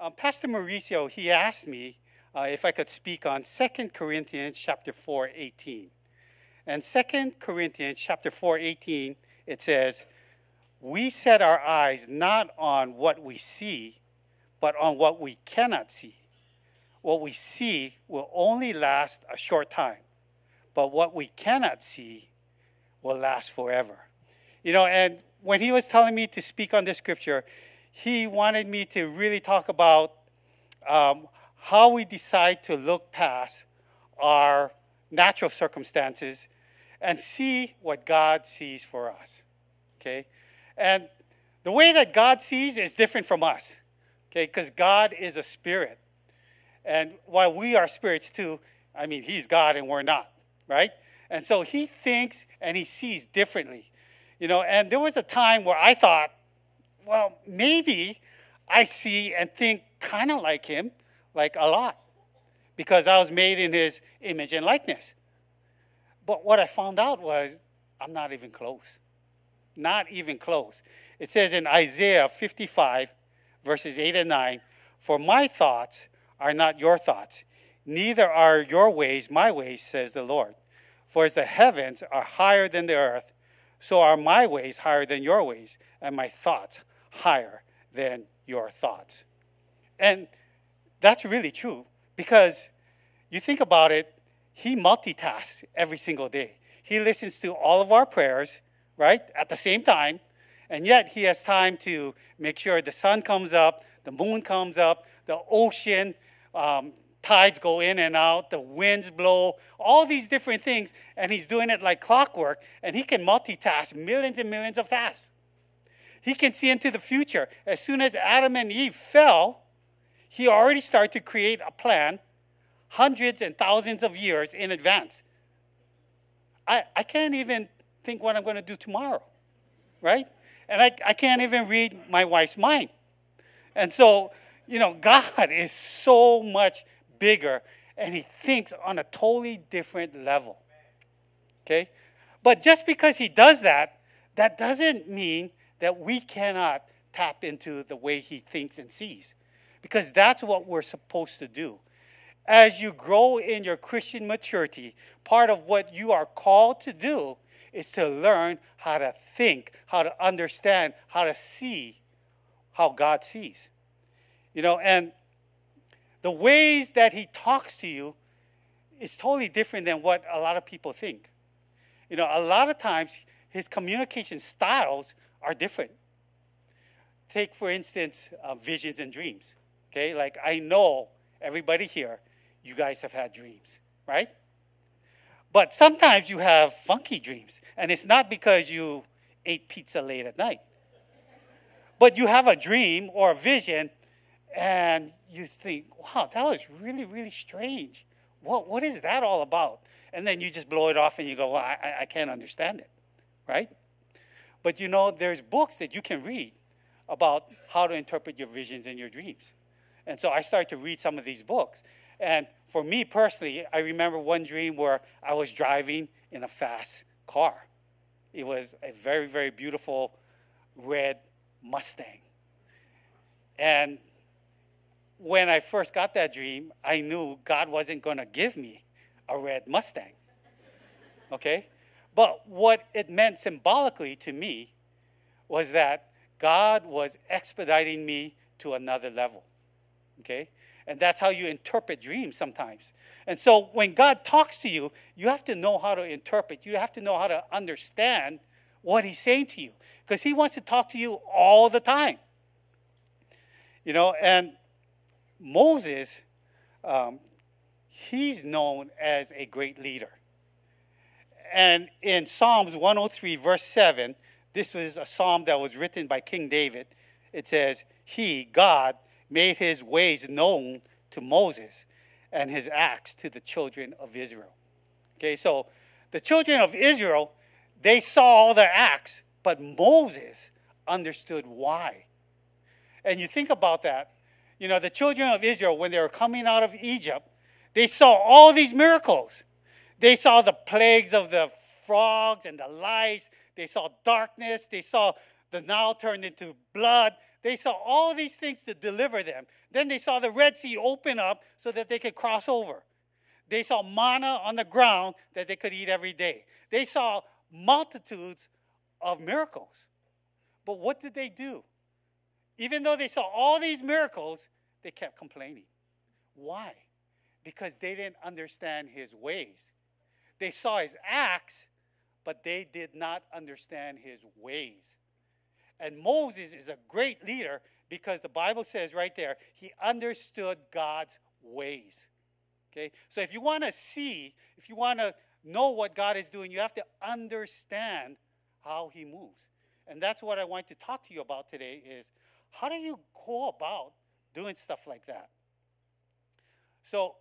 Um, Pastor Mauricio, he asked me uh, if I could speak on 2 Corinthians chapter 4, 18. And 2 Corinthians chapter 4, 18, it says, We set our eyes not on what we see, but on what we cannot see. What we see will only last a short time, but what we cannot see will last forever. You know, and when he was telling me to speak on this scripture, he wanted me to really talk about um, how we decide to look past our natural circumstances and see what God sees for us. Okay? And the way that God sees is different from us. Okay? Because God is a spirit. And while we are spirits too, I mean, He's God and we're not, right? And so He thinks and He sees differently. You know, and there was a time where I thought, well, maybe I see and think kind of like Him, like a lot, because I was made in His image and likeness. But what I found out was I'm not even close. Not even close. It says in Isaiah 55, verses 8 and 9, For my thoughts are not your thoughts, neither are your ways my ways, says the Lord. For as the heavens are higher than the earth, so are my ways higher than your ways, and my thoughts higher than your thoughts. And that's really true because you think about it, he multitasks every single day. He listens to all of our prayers, right, at the same time, and yet he has time to make sure the sun comes up, the moon comes up, the ocean um, tides go in and out, the winds blow, all these different things, and he's doing it like clockwork, and he can multitask millions and millions of tasks. He can see into the future. As soon as Adam and Eve fell, he already started to create a plan hundreds and thousands of years in advance. I, I can't even think what I'm going to do tomorrow, right? And I, I can't even read my wife's mind. And so, you know, God is so much bigger and he thinks on a totally different level. Okay? But just because he does that, that doesn't mean that we cannot tap into the way he thinks and sees. Because that's what we're supposed to do. As you grow in your Christian maturity, part of what you are called to do is to learn how to think, how to understand, how to see how God sees. You know, and the ways that he talks to you is totally different than what a lot of people think. You know, a lot of times his communication styles are different. Take, for instance, uh, visions and dreams. Okay, like I know everybody here, you guys have had dreams, right? But sometimes you have funky dreams, and it's not because you ate pizza late at night. But you have a dream or a vision and you think, wow, that was really, really strange. What, what is that all about? And then you just blow it off and you go, well, I, I can't understand it, right? But you know, there's books that you can read about how to interpret your visions and your dreams. And so I started to read some of these books. And for me personally, I remember one dream where I was driving in a fast car. It was a very, very beautiful red Mustang. And when I first got that dream, I knew God wasn't going to give me a red Mustang. Okay? But what it meant symbolically to me was that God was expediting me to another level. Okay? And that's how you interpret dreams sometimes. And so when God talks to you, you have to know how to interpret. You have to know how to understand what He's saying to you. Because He wants to talk to you all the time. You know, and Moses, um, he's known as a great leader. And in Psalms 103, verse 7, this was a psalm that was written by King David. It says, He, God, made his ways known to Moses and his acts to the children of Israel. Okay, so the children of Israel, they saw all their acts, but Moses understood why. And you think about that. You know, the children of Israel, when they were coming out of Egypt, they saw all these miracles. They saw the plagues of the frogs and the lice. They saw darkness. They saw the Nile turned into blood. They saw all these things to deliver them. Then they saw the Red Sea open up so that they could cross over. They saw manna on the ground that they could eat every day. They saw multitudes of miracles. But what did they do? Even though they saw all these miracles, they kept complaining. Why? Because they didn't understand his ways. They saw his acts, but they did not understand his ways. And Moses is a great leader because the Bible says right there, he understood God's ways. Okay? So if you want to see, if you want to know what God is doing, you have to understand how he moves. And that's what I want to talk to you about today is how do you go about doing stuff like that? So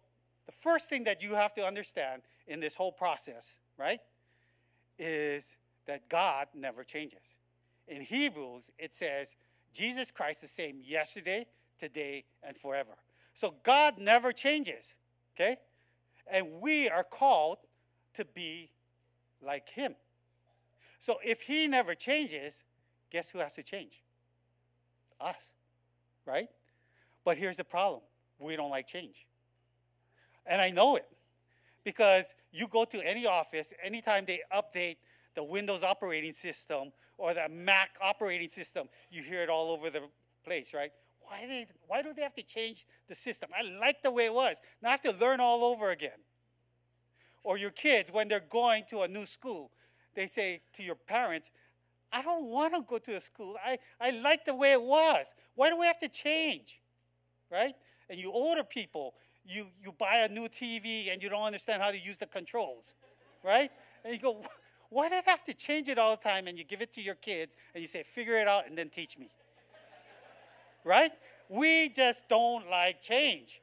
the first thing that you have to understand in this whole process, right, is that God never changes. In Hebrews, it says, Jesus Christ the same yesterday, today, and forever. So God never changes, okay? And we are called to be like Him. So if He never changes, guess who has to change? Us, right? But here's the problem we don't like change. And I know it because you go to any office, anytime they update the Windows operating system or the Mac operating system, you hear it all over the place, right? Why, they, why do they have to change the system? I like the way it was. Now I have to learn all over again. Or your kids, when they're going to a new school, they say to your parents, I don't want to go to a school. I, I like the way it was. Why do we have to change? Right? And you older people, you, you buy a new TV and you don't understand how to use the controls. Right? And you go, why do I have to change it all the time? And you give it to your kids and you say, figure it out and then teach me. right? We just don't like change.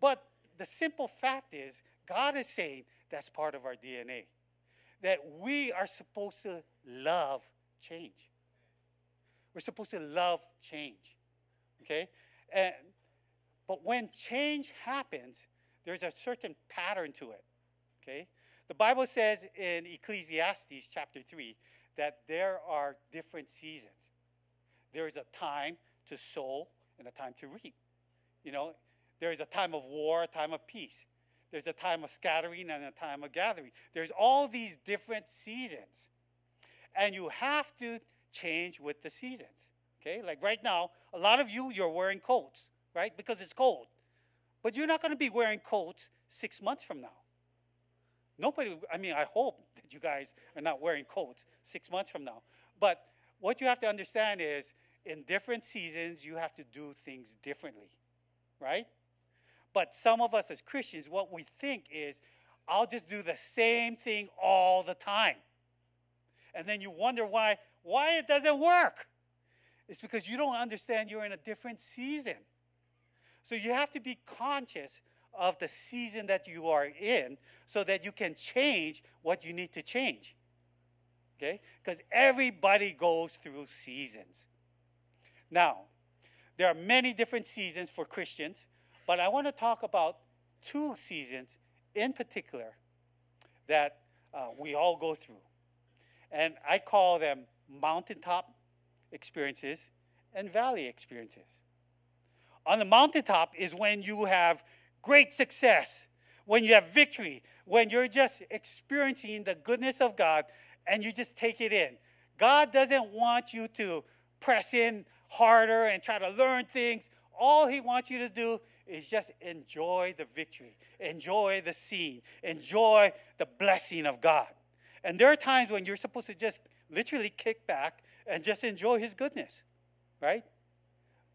But the simple fact is, God is saying that's part of our DNA. That we are supposed to love change. We're supposed to love change. Okay? And but when change happens, there's a certain pattern to it. Okay? The Bible says in Ecclesiastes chapter 3 that there are different seasons. There is a time to sow and a time to reap. You know, there is a time of war, a time of peace. There's a time of scattering and a time of gathering. There's all these different seasons. And you have to change with the seasons. Okay? Like right now, a lot of you, you're wearing coats, right? Because it's cold. But you're not going to be wearing coats six months from now. Nobody, I mean, I hope that you guys are not wearing coats six months from now. But what you have to understand is in different seasons, you have to do things differently, right? But some of us as Christians, what we think is, I'll just do the same thing all the time. And then you wonder why, why it doesn't work. It's because you don't understand you're in a different season. So you have to be conscious of the season that you are in so that you can change what you need to change. Okay? Because everybody goes through seasons. Now, there are many different seasons for Christians, but I want to talk about two seasons in particular that uh, we all go through. And I call them mountaintop experiences and valley experiences. On the mountaintop is when you have great success, when you have victory, when you're just experiencing the goodness of God and you just take it in. God doesn't want you to press in harder and try to learn things. All He wants you to do is just enjoy the victory, enjoy the scene, enjoy the blessing of God. And there are times when you're supposed to just literally kick back and just enjoy His goodness, right?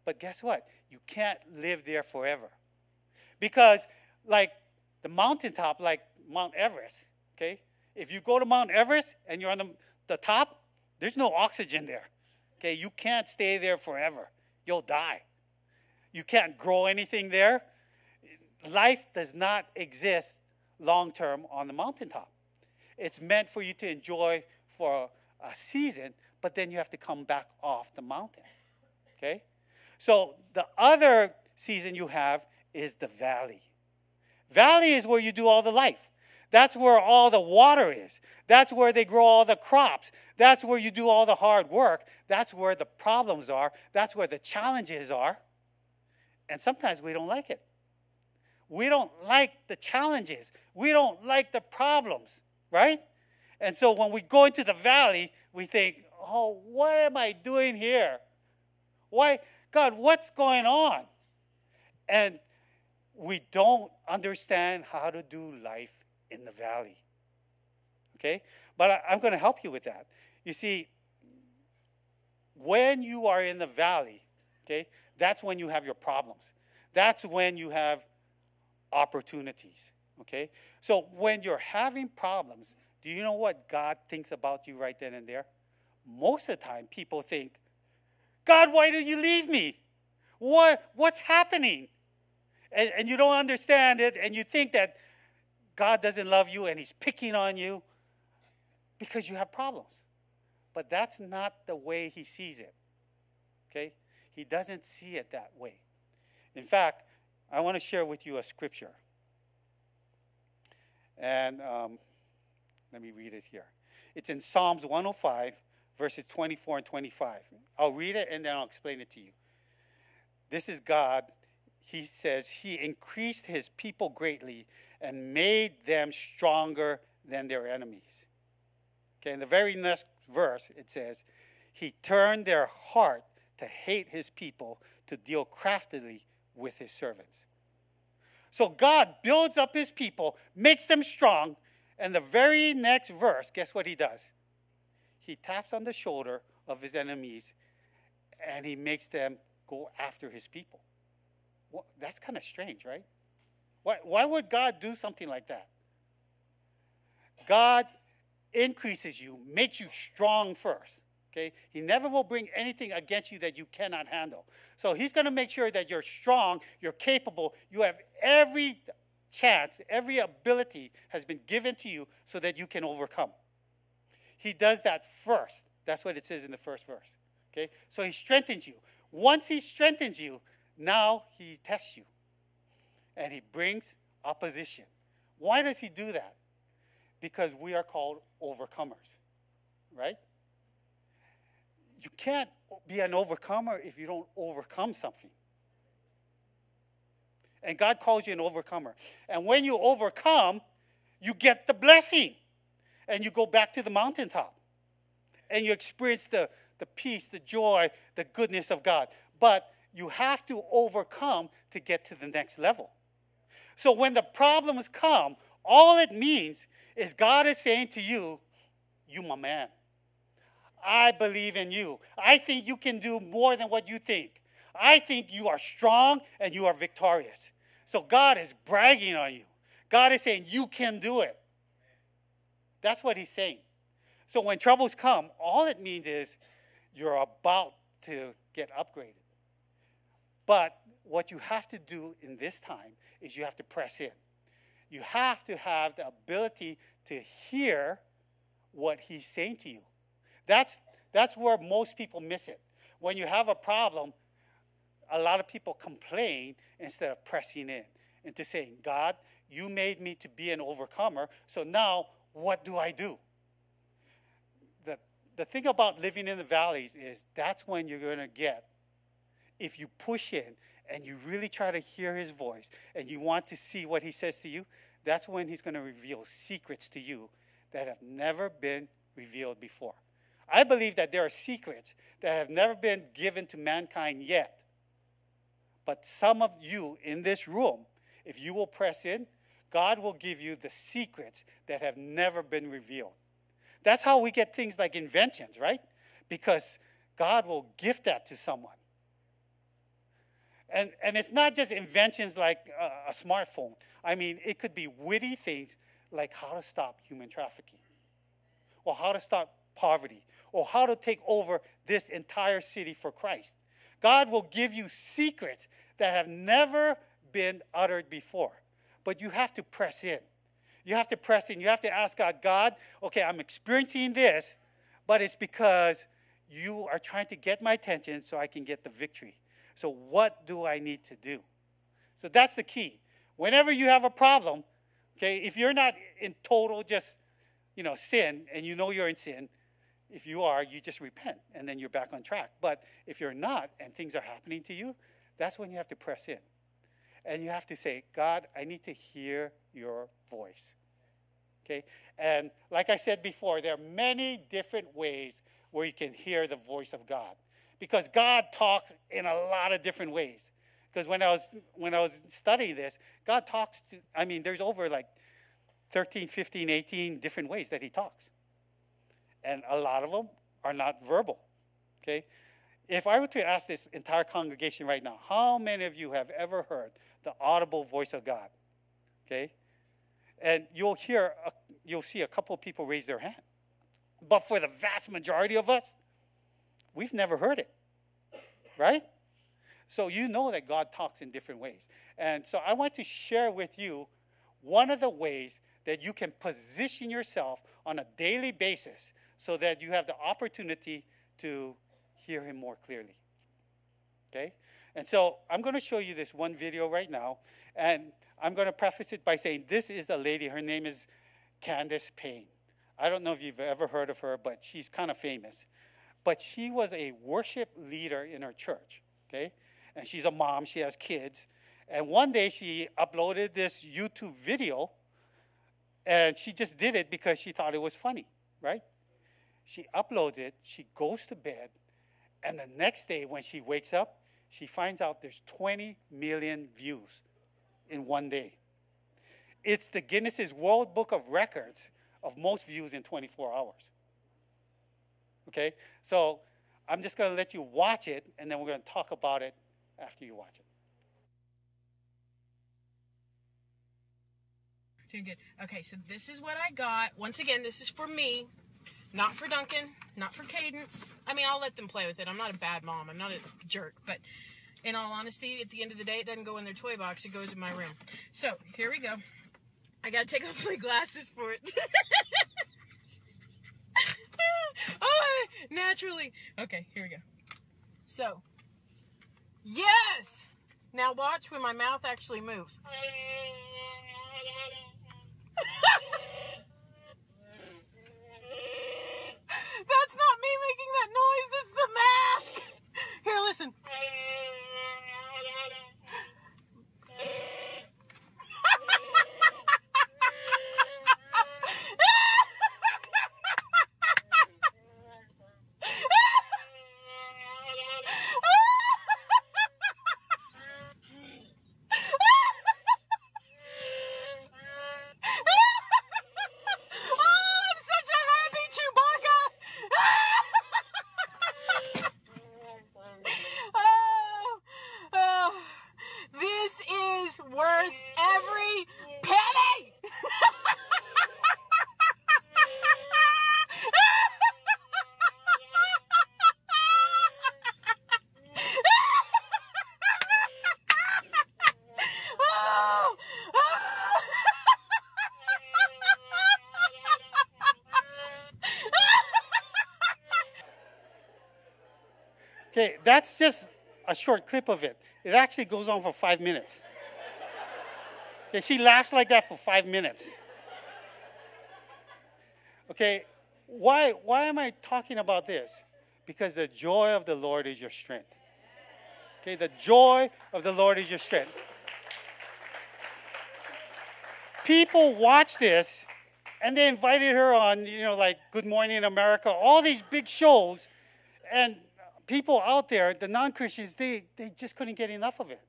But guess what? You can't live there forever. Because, like the mountaintop, like Mount Everest, okay? If you go to Mount Everest and you're on the, the top, there's no oxygen there. Okay, you can't stay there forever. You'll die. You can't grow anything there. Life does not exist long term on the mountaintop. It's meant for you to enjoy for a season, but then you have to come back off the mountain. Okay? So the other season you have is the valley. Valley is where you do all the life. That's where all the water is. That's where they grow all the crops. That's where you do all the hard work. That's where the problems are. That's where the challenges are. And sometimes we don't like it. We don't like the challenges. We don't like the problems, right? And so when we go into the valley, we think, oh, what am I doing here? Why, God, what's going on? And we don't understand how to do life in the valley. Okay? But I, I'm going to help you with that. You see, when you are in the valley, okay, that's when you have your problems. That's when you have opportunities. Okay? So when you're having problems, do you know what God thinks about you right then and there? Most of the time, people think, God, why do you leave me? What, what's happening? And, and you don't understand it, and you think that God doesn't love you and He's picking on you because you have problems. But that's not the way He sees it. Okay? He doesn't see it that way. In fact, I want to share with you a scripture. And um, let me read it here. It's in Psalms 105, verses 24 and 25. I'll read it and then I'll explain it to you. This is God. He says, He increased His people greatly and made them stronger than their enemies. Okay, in the very next verse, it says, He turned their heart to hate His people, to deal craftily with His servants. So God builds up His people, makes them strong, and the very next verse, guess what He does? He taps on the shoulder of His enemies and He makes them go after His people. Well, that's kind of strange, right? Why, why would God do something like that? God increases you, makes you strong first. Okay? He never will bring anything against you that you cannot handle. So he's going to make sure that you're strong, you're capable, you have every chance, every ability has been given to you so that you can overcome. He does that first. That's what it says in the first verse. Okay? So he strengthens you. Once he strengthens you, now he tests you and he brings opposition. Why does he do that? Because we are called overcomers, right? You can't be an overcomer if you don't overcome something. And God calls you an overcomer. And when you overcome, you get the blessing. And you go back to the mountaintop. And you experience the, the peace, the joy, the goodness of God. But you have to overcome to get to the next level. So when the problems come, all it means is God is saying to you, You, my man, I believe in you. I think you can do more than what you think. I think you are strong and you are victorious. So God is bragging on you. God is saying, You can do it. That's what He's saying. So when troubles come, all it means is you're about to get upgraded. But what you have to do in this time is you have to press in. You have to have the ability to hear what he's saying to you. That's, that's where most people miss it. When you have a problem, a lot of people complain instead of pressing in into saying, God, you made me to be an overcomer, so now what do I do? The, the thing about living in the valleys is that's when you're going to get, if you push in and you really try to hear his voice and you want to see what he says to you, that's when he's going to reveal secrets to you that have never been revealed before. I believe that there are secrets that have never been given to mankind yet. But some of you in this room, if you will press in, God will give you the secrets that have never been revealed. That's how we get things like inventions, right? Because God will gift that to someone. And, and it's not just inventions like a, a smartphone. I mean, it could be witty things like how to stop human trafficking, or how to stop poverty, or how to take over this entire city for Christ. God will give you secrets that have never been uttered before. But you have to press in. You have to press in. You have to ask God, God, okay, I'm experiencing this, but it's because you are trying to get my attention so I can get the victory. So, what do I need to do? So, that's the key. Whenever you have a problem, Okay, if you're not in total just, you know, sin and you know you're in sin, if you are, you just repent and then you're back on track. But if you're not and things are happening to you, that's when you have to press in. And you have to say, God, I need to hear your voice. Okay? And like I said before, there are many different ways where you can hear the voice of God. Because God talks in a lot of different ways. Because when I was when I was studying this, God talks to I mean, there's over like 13, 15, 18 different ways that he talks. And a lot of them are not verbal. Okay? If I were to ask this entire congregation right now, how many of you have ever heard the audible voice of God? Okay? And you'll hear, you'll see a couple of people raise their hand. But for the vast majority of us, we've never heard it. Right? So you know that God talks in different ways. And so I want to share with you one of the ways that you can position yourself on a daily basis so that you have the opportunity to hear him more clearly. Okay? And so I'm going to show you this one video right now. And I'm going to preface it by saying this is a lady. Her name is Candace Payne. I don't know if you've ever heard of her, but she's kind of famous. But she was a worship leader in her church. Okay? And she's a mom, she has kids. And one day she uploaded this YouTube video and she just did it because she thought it was funny, right? She uploads it, she goes to bed, and the next day, when she wakes up, she finds out there's 20 million views in one day. It's the Guinness's World Book of Records of most views in 24 hours. Okay? So I'm just going to let you watch it, and then we're going to talk about it after you watch it. Okay, so this is what I got. Once again, this is for me. Not for Duncan, not for Cadence. I mean, I'll let them play with it. I'm not a bad mom. I'm not a jerk. But in all honesty, at the end of the day, it doesn't go in their toy box. It goes in my room. So here we go. I gotta take off my glasses for it. oh, naturally. Okay, here we go. So, yes. Now watch when my mouth actually moves. that's just a short clip of it. It actually goes on for five minutes. Okay, she laughs like that for five minutes. Okay, why, why am I talking about this? Because the joy of the Lord is your strength. Okay, the joy of the Lord is your strength. People watch this and they invited her on, you know, like Good Morning America, all these big shows, and people out there, the non Christians, they, they just couldn't get enough of it.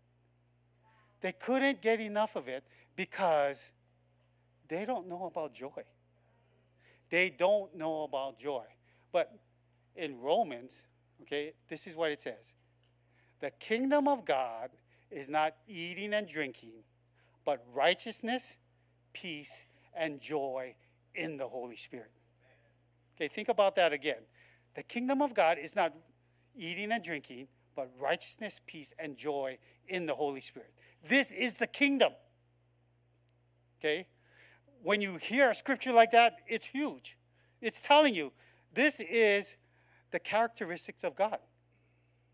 They couldn't get enough of it because they don't know about joy. They don't know about joy. But in Romans, okay, this is what it says The kingdom of God is not eating and drinking, but righteousness, peace, and joy in the Holy Spirit. Okay, think about that again. The kingdom of God is not eating and drinking, but righteousness, peace, and joy in the Holy Spirit. This is the kingdom. Okay? When you hear a scripture like that, it's huge. It's telling you this is the characteristics of God.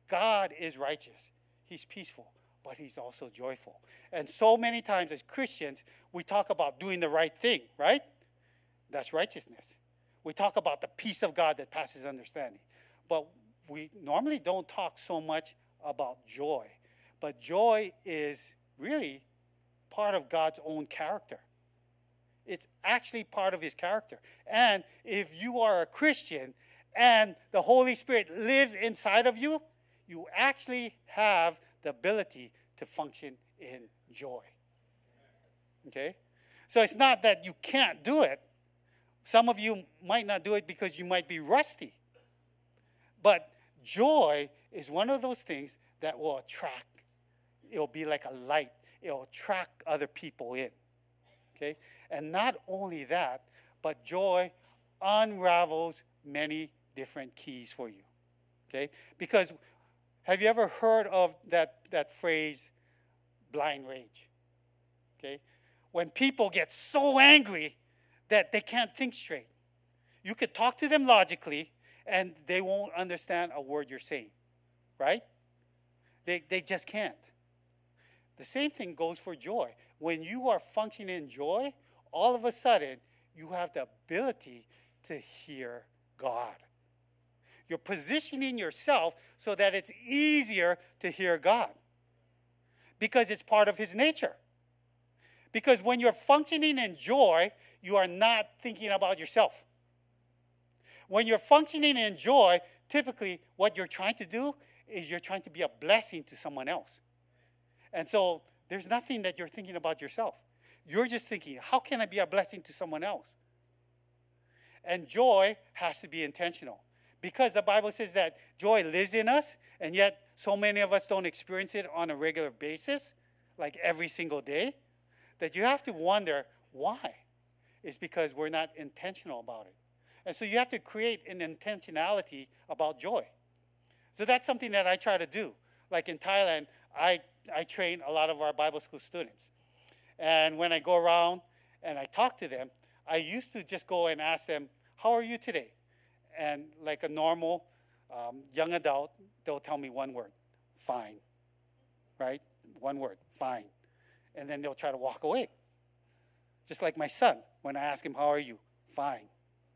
God is righteous, He's peaceful, but he's also joyful. And so many times as Christians, we talk about doing the right thing, right? That's righteousness. We talk about the peace of God that passes understanding. But we normally don't talk so much about joy. But joy is really part of God's own character. It's actually part of his character. And if you are a Christian and the Holy Spirit lives inside of you, you actually have the ability to function in joy. Okay? So it's not that you can't do it. Some of you might not do it because you might be rusty. But joy is one of those things that will attract. It'll be like a light. It'll attract other people in. Okay? And not only that, but joy unravels many different keys for you. Okay? Because have you ever heard of that, that phrase, blind rage? Okay? When people get so angry that they can't think straight. You could talk to them logically and they won't understand a word you're saying, right? They, they just can't. The same thing goes for joy. When you are functioning in joy, all of a sudden you have the ability to hear God. You're positioning yourself so that it's easier to hear God because it's part of His nature. Because when you're functioning in joy, you are not thinking about yourself. When you're functioning in joy, typically what you're trying to do is you're trying to be a blessing to someone else. And so there's nothing that you're thinking about yourself. You're just thinking, how can I be a blessing to someone else? And joy has to be intentional because the Bible says that joy lives in us, and yet so many of us don't experience it on a regular basis, like every single day, that you have to wonder why. It's because we're not intentional about it. And so you have to create an intentionality about joy. So that's something that I try to do. Like in Thailand, I, I train a lot of our Bible school students. And when I go around and I talk to them, I used to just go and ask them, How are you today? And like a normal um, young adult, they'll tell me one word fine. Right? One word, fine. And then they'll try to walk away. Just like my son, when I ask him, How are you? Fine.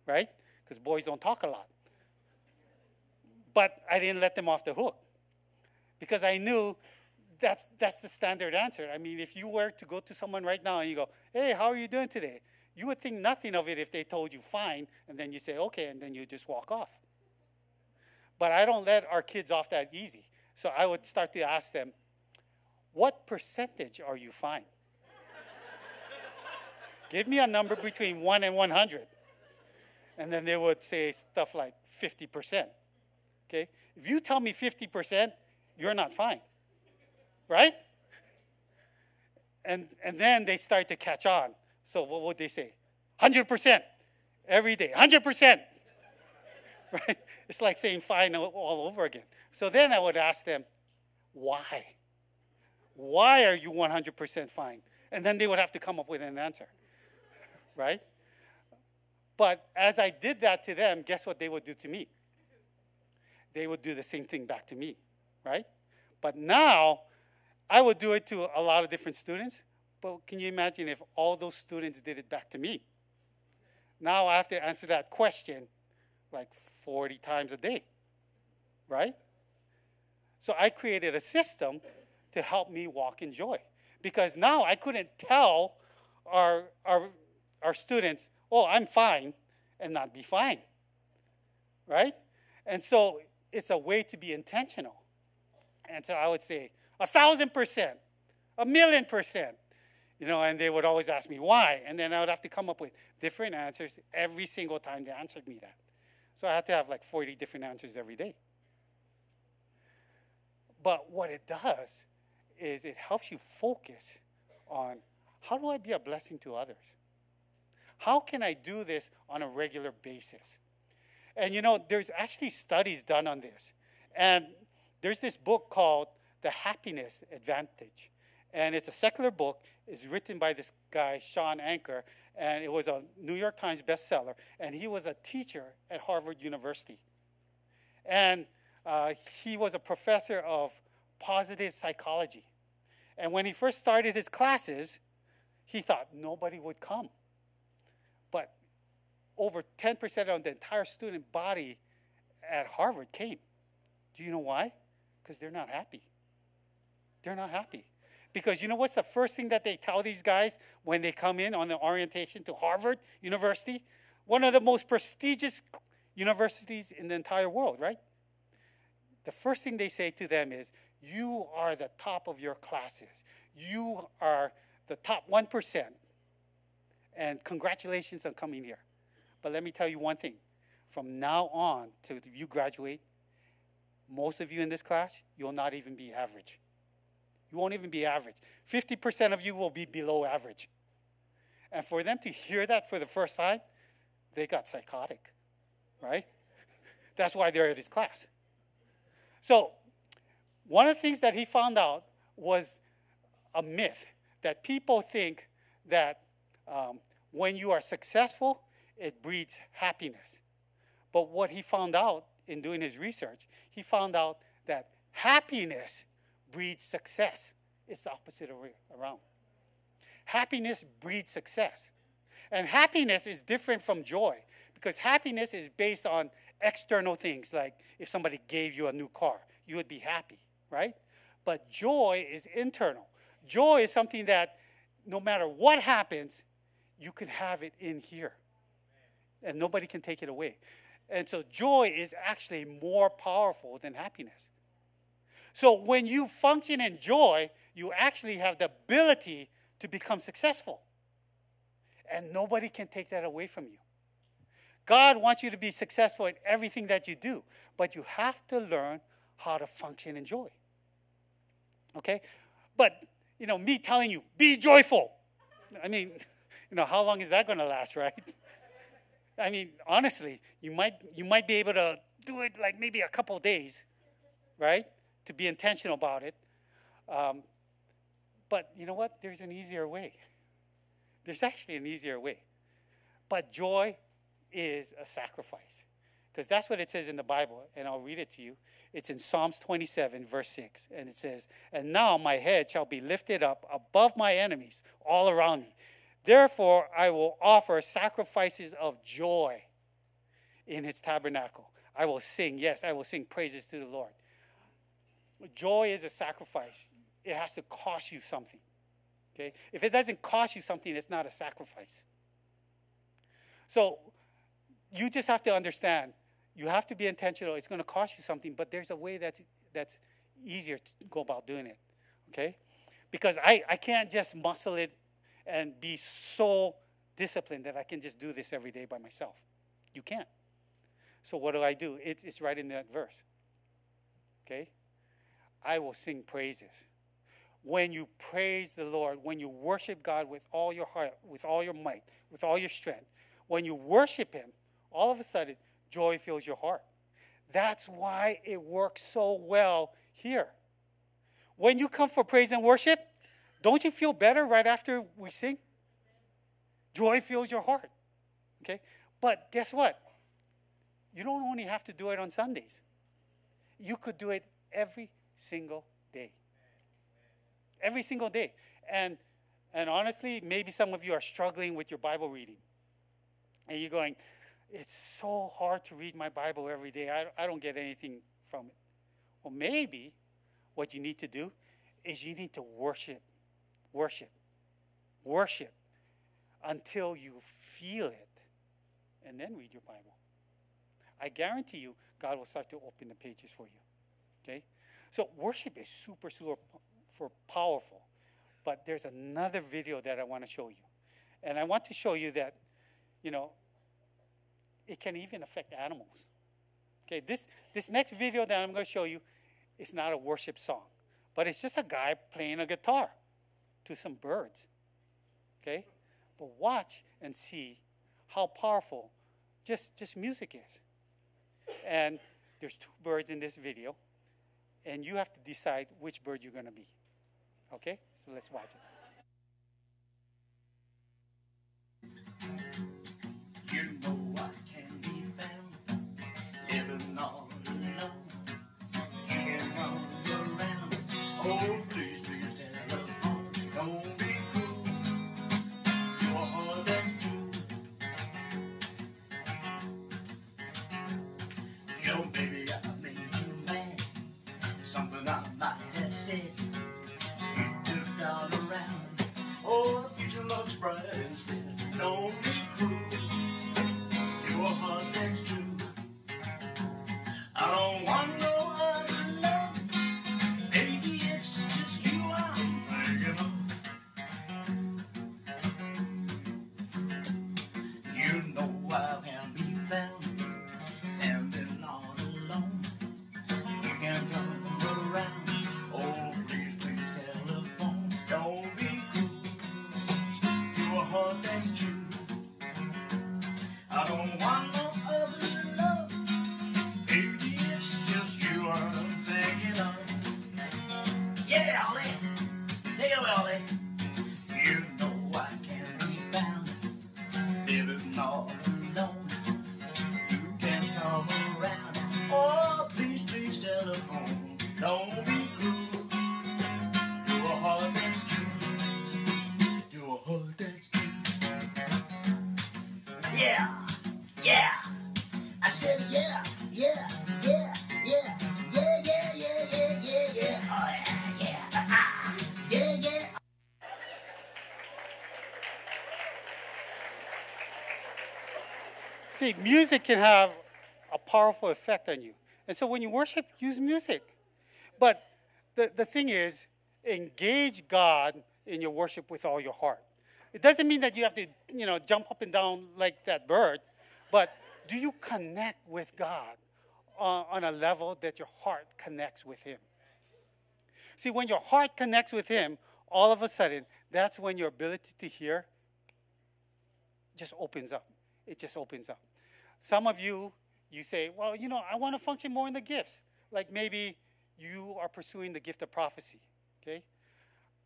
Right? Because boys don't talk a lot. But I didn't let them off the hook because I knew that's, that's the standard answer. I mean, if you were to go to someone right now and you go, hey, how are you doing today? You would think nothing of it if they told you fine, and then you say, okay, and then you just walk off. But I don't let our kids off that easy. So I would start to ask them, what percentage are you fine? Give me a number between 1 and 100. And then they would say stuff like 50%. Okay? If you tell me 50%, you're not fine. Right? And, and then they start to catch on. So what would they say? 100% every day. 100%. Right? It's like saying fine all over again. So then I would ask them, why? Why are you 100% fine? And then they would have to come up with an answer. Right? But as I did that to them, guess what they would do to me? they would do the same thing back to me, right? But now, I would do it to a lot of different students. But can you imagine if all those students did it back to me? Now I have to answer that question like 40 times a day, right? So I created a system to help me walk in joy. Because now I couldn't tell our, our, our students, oh, I'm fine, and not be fine, right? And so it's a way to be intentional. And so I would say, a thousand percent, a million percent. You know, and they would always ask me why. And then I would have to come up with different answers every single time they answered me that. So I had to have like 40 different answers every day. But what it does is it helps you focus on how do I be a blessing to others? How can I do this on a regular basis? And you know, there's actually studies done on this. And there's this book called The Happiness Advantage. And it's a secular book. It's written by this guy, Shawn Achor, and it was a New York Times bestseller. And he was a teacher at Harvard University. And uh, he was a professor of positive psychology. And when he first started his classes, he thought nobody would come. Over 10% of the entire student body at Harvard came. Do you know why? Because they're not happy. They're not happy. Because you know what's the first thing that they tell these guys when they come in on the orientation to Harvard University? One of the most prestigious universities in the entire world, right? The first thing they say to them is, You are the top of your classes. You are the top 1%. And congratulations on coming here. But let me tell you one thing from now on to you graduate, most of you in this class, you'll not even be average. You won't even be average. 50% of you will be below average. And for them to hear that for the first time, they got psychotic, right? That's why they're at his class. So, one of the things that he found out was a myth that people think that um, when you are successful, it breeds happiness. But what he found out in doing his research, he found out that happiness breeds success. It's the opposite of around. Happiness breeds success. And happiness is different from joy because happiness is based on external things like if somebody gave you a new car, you would be happy, right? But joy is internal. Joy is something that no matter what happens, you can have it in here. And nobody can take it away. And so joy is actually more powerful than happiness. So when you function in joy, you actually have the ability to become successful. And nobody can take that away from you. God wants you to be successful in everything that you do, but you have to learn how to function in joy. Okay? But, you know, me telling you, be joyful. I mean, you know, how long is that going to last, right? I mean, honestly, you might you might be able to do it like maybe a couple days, right? To be intentional about it. Um, but you know what? There's an easier way. There's actually an easier way. But joy is a sacrifice. Because that's what it says in the Bible, and I'll read it to you. It's in Psalms 27, verse 6, and it says, And now my head shall be lifted up above my enemies all around me. Therefore, I will offer sacrifices of joy in his tabernacle. I will sing, yes, I will sing praises to the Lord. Joy is a sacrifice, it has to cost you something. Okay? If it doesn't cost you something, it's not a sacrifice. So, you just have to understand you have to be intentional. It's going to cost you something, but there's a way that's that's easier to go about doing it. Okay? Because I, I can't just muscle it and be so disciplined that I can just do this every day by myself. You can't. So what do I do? It, it's right in that verse. Okay? I will sing praises. When you praise the Lord, when you worship God with all your heart, with all your might, with all your strength, when you worship Him, all of a sudden, joy fills your heart. That's why it works so well here. When you come for praise and worship, don't you feel better right after we sing? Joy fills your heart. Okay? But guess what? You don't only have to do it on Sundays. You could do it every single day. Every single day. And and honestly, maybe some of you are struggling with your Bible reading. And you're going, it's so hard to read my Bible every day. I, I don't get anything from it. Well, maybe what you need to do is you need to worship, worship, worship until you feel it, and then read your Bible. I guarantee you, God will start to open the pages for you. Okay? So, worship is super, super for powerful. But there's another video that I want to show you. And I want to show you that, you know, it can even affect animals. Okay, this, this next video that I'm going to show you is not a worship song, but it's just a guy playing a guitar to some birds. Okay? But watch and see how powerful just, just music is. And there's two birds in this video, and you have to decide which bird you're going to be. Okay? So let's watch it. Bright See, music can have a powerful effect on you. And so when you worship, use music. But the, the thing is, engage God in your worship with all your heart. It doesn't mean that you have to, you know, jump up and down like that bird, but do you connect with God on, on a level that your heart connects with Him? See, when your heart connects with Him, all of a sudden, that's when your ability to hear just opens up. It just opens up. Some of you, you say, well, you know, I want to function more in the gifts. Like maybe you are pursuing the gift of prophecy, okay?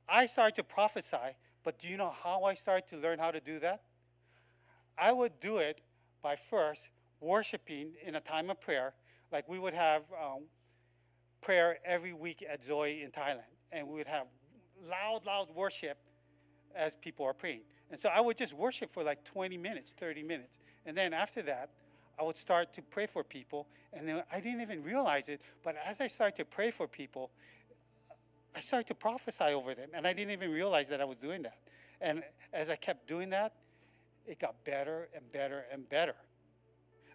I started to prophesy, but do you know how I started to learn how to do that? I would do it by first worshiping in a time of prayer. Like we would have um, prayer every week at Zoe in Thailand, and we would have loud, loud worship as people are praying. And so I would just worship for like 20 minutes, 30 minutes. And then after that, I would start to pray for people. And then I didn't even realize it, but as I started to pray for people, I started to prophesy over them. And I didn't even realize that I was doing that. And as I kept doing that, it got better and better and better.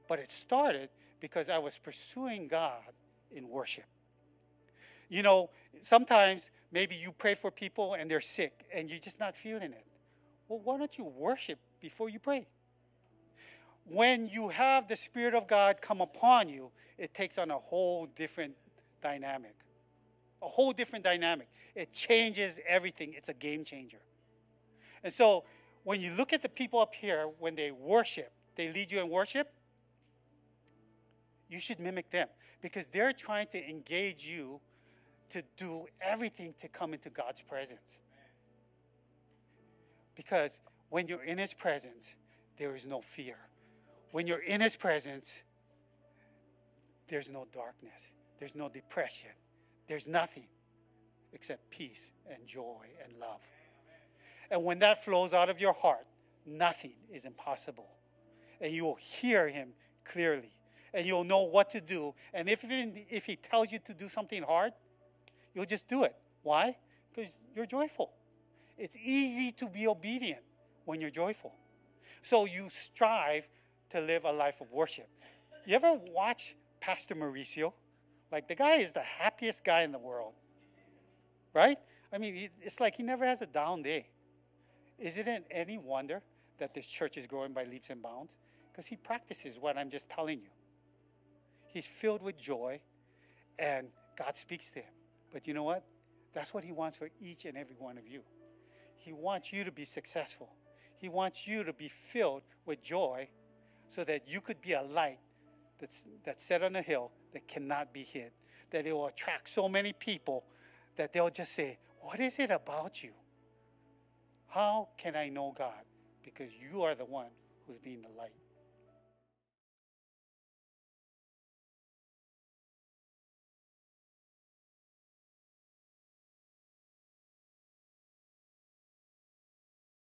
But it started because I was pursuing God in worship. You know, sometimes maybe you pray for people and they're sick and you're just not feeling it. Well, why don't you worship before you pray? When you have the Spirit of God come upon you, it takes on a whole different dynamic. A whole different dynamic. It changes everything. It's a game changer. And so when you look at the people up here, when they worship, they lead you in worship, you should mimic them because they're trying to engage you to do everything to come into God's presence. Because when you're in His presence, there is no fear. When you're in His presence, there's no darkness, there's no depression, there's nothing except peace and joy and love. And when that flows out of your heart, nothing is impossible. And you will hear Him clearly. And you'll know what to do. And if, if He tells you to do something hard, you'll just do it. Why? Because you're joyful. It's easy to be obedient when you're joyful. So you strive to live a life of worship. You ever watch Pastor Mauricio? Like the guy is the happiest guy in the world, right? I mean, it's like he never has a down day. Isn't it any wonder that this church is growing by leaps and bounds? Because he practices what I'm just telling you. He's filled with joy, and God speaks to him. But you know what? That's what he wants for each and every one of you. He wants you to be successful. He wants you to be filled with joy so that you could be a light that's, that's set on a hill that cannot be hid. That it will attract so many people that they'll just say, What is it about you? How can I know God? Because you are the one who's being the light.